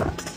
that.